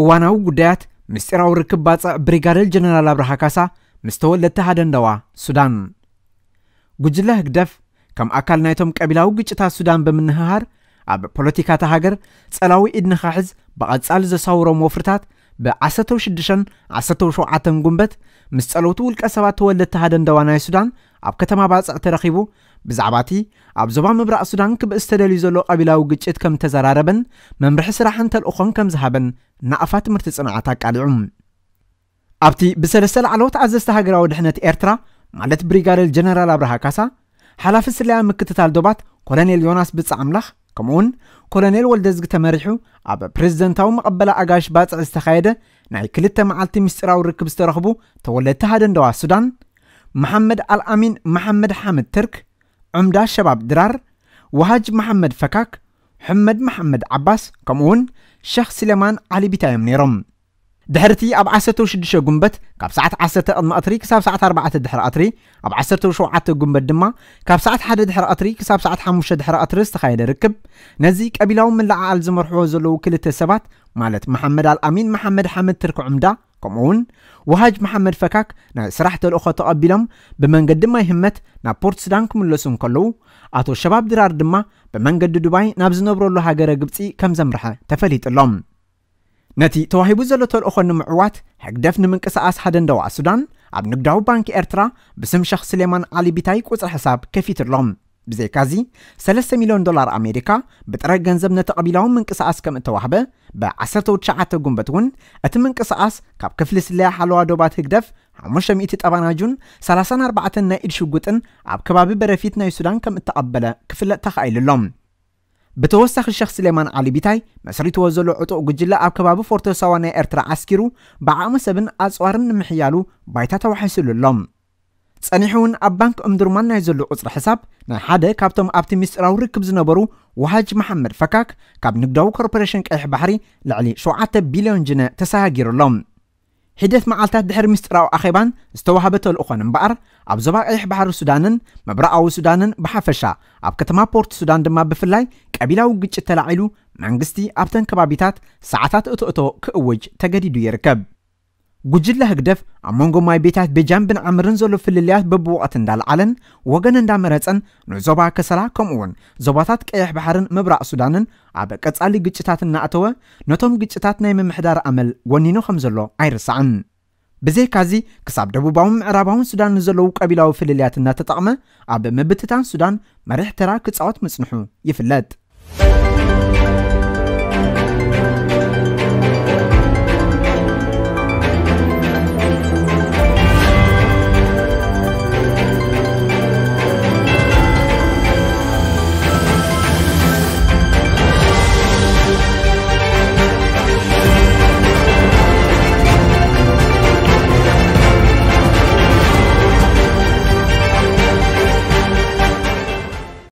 እዋናዊ ጉዳያት ምስጢራዊ ርክብ ባፅዕ ብሪጋደር ጀነራል ኣብርሃ ካሳ ምስ ተወለድቲ ሃደንደዋ ሱዳን። ጉጅለ ህግደፍ ከም ኣካል ናይቶም ቀቢላዊ ግጭታት ሱዳን ብምንህሃር ኣብ ፖለቲካታ ሃገር ጸላዊ ኢድ ብቐጻሊ ዘሳውሮም ወፍርታት ብ16 17 ጉንበት ምስ ጸለውቲ ውልቀ ሰባት ተወለድቲ ሃደንደዋ ናይ ሱዳን ኣብ ከተማ ባፅዕ ተረኺቡ። ብዛዕባ እቲ ኣብ ዞባ ምብራቕ ሱዳን ክብእስ ተደልዩ ዘሎ ቀቢላዊ ግጭት ከም ተዘራረበን መምርሒ ስራሕን ተልእኾን ከም ዝሃበን ናኣፋ ትምህርቲ ጽንዓት ኣቃሊዑ ኣብቲ ብሰለስተ ላዕለዎት ኣዘዝቲ ሃገራዊ ድሕነት ኤርትራ ማለት ብሪጋደር ጀነራል ኣብርሃ ካሳ ሓላፊ ስለያ ምክትታል ዶባት ኮሎኔል ዮናስ ብፃ ኣምላኽ ከምኡውን ኮሎኔል ወልደዝጊ ተመሪሑ ኣብ ፕሬዝደንታዊ መቐበላ ኣጋሽ ባፅዕ ዝተኻየደ ናይ ክልተ መዓልቲ ምስጢራዊ ርክብ ዝተረኽቡ ተወለድቲ ሃደንደዋ ሱዳን መሓመድ ኣልኣሚን መሓመድ ሓመድ ትርክ ዑምዳ ሸባብ ድራር ወሃጅ መሓመድ ፈካክ ሕመድ መሓመድ ዓባስ ከምኡውን ሸኽ ስሌማን ዓሊቢታ እዮም ነይሮም ድሕርቲ ኣብ 16 ጉንበት ካብ ሰዓት 10 ቅድሚ ቀትሪ ክሳብ ሰዓት 4 ድሕሪ ቀትሪ ኣብ 17 ጉንበት ድማ ካብ ሰዓት 1 ድሕሪ ቀትሪ ክሳብ ሰዓት 5 ድሕሪ ቀትሪ ዝተኻየደ ርክብ ነዚ ቀቢላዊ ምልዓዓል ዝመርሕዎ ዘለዉ ክልተ ሰባት ማለት መሓመድ ኣልኣሚን መሓመድ ሓመድ ትርኪ ዑምዳ ከምኡውን ወሃጅ መሓመድ ፈካክ ናይ ስራሕ ተልእኾ ተቐቢሎም ብመንገዲ ማይ ህመት ናብ ፖርት ሱዳን ክምለሱ ከለዉ ኣቶ ሸባብ ድራር ድማ ብመንገዲ ዱባይ ናብ ዝነብረሉ ሃገረ ግብፂ ከም ዘምርሐ ተፈሊጡሎም ነቲ ተዋሂቡ ዘሎ ተልእኾ ንምዕዋት ሕግደፍ ንምንቅስቓስ ሃደንደዋ ሱዳን ኣብ ንግዳዊ ባንኪ ኤርትራ ብስም ሸኽ ስሌማን ዓሊ ቢታይ ቁፅሪ ሕሳብ ከፊትሎም ብዘይካዚ 3 ሚልዮን ዶላር ኣሜሪካ ብጥረ ገንዘብ ነቲ ምንቅስቓስ ከም እተዋህበ ብ19 ጉንበት እውን እቲ ምንቅስቓስ ካብ ክፍሊ ስለያ ሓለዋ ዶባት ህግደፍ 500 ጠባናጁን 34 ናይ ኢድ ሽጉጥን ኣብ ከባቢ በረፊት ናይ ሱዳን ከም እተቐበለ ክፍለጥ ተኻኢሉሎም። ብተወሳኺ ሸኽ ስሌማን ዓሊ ቢታይ መስሪትዎ ዘሎ ዕጡቕ ጉጅለ ኣብ ከባቢ ፎርቶሳዋ ናይ ኤርትራ ዓስኪሩ ብዓቕሚ ሰብን ኣፅዋርን ንምሕያሉ ባይታ ተዋሒሱሉሎም ጸኒሑ እውን ኣብ ባንኪ እምድርማን ናይ ዘሎ ቁፅሪ ሕሳብ ናይ ሓደ ካብቶም ኣብቲ ምስጢራዊ ርክብ ዝነበሩ ወሃጅ መሓመድ ፈካክ ካብ ንግዳዊ ኮርፖሬሽን ቀይሕ ባሕሪ ልዕሊ 7 ቢልዮን ጅነ ተሰሃጊሩሎም ሂደት መዓልታት ድሕሪ ምስጢራዊ ኣኼባን ዝተዋህበ ተልእኾን እምበኣር ኣብ ዞባ ቀይሕ ባሕሪ ሱዳንን ምብራቃዊ ሱዳንን ብሓፈሻ ኣብ ከተማ ፖርት ሱዳን ድማ ብፍላይ ቀቢላዊ ግጭት ተላዒሉ መንግስቲ ኣብተን ከባቢታት ሰዓታት እቶእቶ ክእውጅ ተገዲዱ ይርከብ ጉጅለ ህግደፍ ኣብ መንጎ ማይ ቤታት ቤጃን ብን ዓምርን ዘሎ ፍልልያት በብወቕት እንዳለዓለን ወገን እንዳመረፀን ንዞባ ከሰላ ከምኡውን ዞባታት ቀይሕ ባሕርን ምብራቕ ሱዳንን ኣብ ቀጻሊ ግጭታት እናእተወ ነቶም ግጭታት ናይ ምምሕዳር ኣመል ወኒኑ ከም ዘሎ ኣይርስዕን ብዘይካዚ ክሳብ ደቡባውን ምዕራባውን ሱዳን ንዘለዉ ቀቢላዊ ፍልልያት እናተጠቕመ ኣብ ምብትታን ሱዳን መሪሕ ተራ ክፃወት ምጽንሑ ይፍለጥ